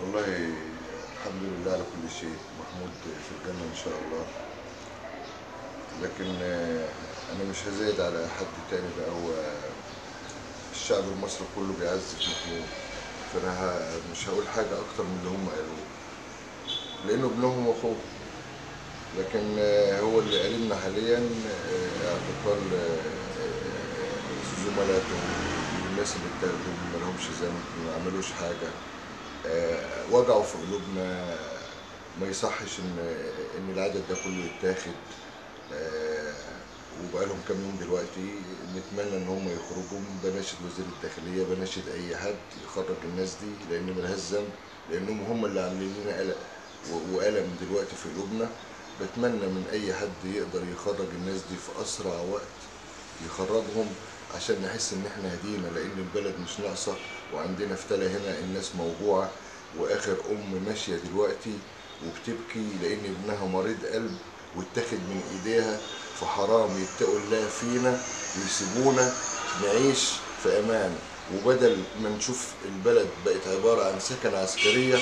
والله الحمد لله على كل شيء محمود في الجنة إن شاء الله. لكن آه، أنا مش هزايد على حد تاني بقى هو الشعب المصري كله بيعزف محمود. فأنا مش هقول حاجة أكتر من اللي هم قالوه لأنه ابنهم وأخوه لكن آه، هو اللي قالنا حاليا آه، اعتقال زملاته والناس اللي اتاخدوا ما لهمش ذنب ما عملوش حاجة. آه، وجعوا في قلوبنا. ما يصحش ان إن العدد ده كله يتاخد. آه، وبقالهم كام يوم دلوقتي نتمنى إن هم يخرجوا. بناشد وزير الداخلية بناشد أي حد يخرج الناس دي لأن ملهاش ذنب لأنهم هم اللي عاملين لنا قلق والم دلوقتي في قلوبنا. بتمنى من أي حد يقدر يخرج الناس دي في أسرع وقت يخرجهم. عشان نحس إن إحنا هدينا لأن البلد مش ناقصة وعندنا في هنا الناس موجوعة وآخر أم ماشية دلوقتي وبتبكي لأن ابنها مريض قلب واتاخد من إيديها فحرام يتقوا الله فينا ويسيبونا نعيش في أمان. وبدل ما نشوف البلد بقت عبارة عن سكن عسكرية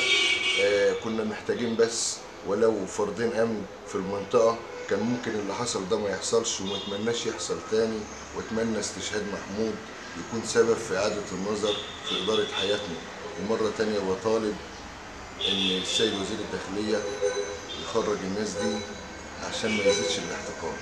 آه كنا محتاجين بس ولو فردين أمن في المنطقة كان ممكن اللي حصل ده ما يحصلش وما أتمناش يحصل تاني وأتمنى استشهاد محمود يكون سبب في إعادة النظر في إدارة حياتنا. ومرة تانية بطالب إن السيد وزير الداخلية يخرج الناس دي عشان ما يزيدش الاحتقان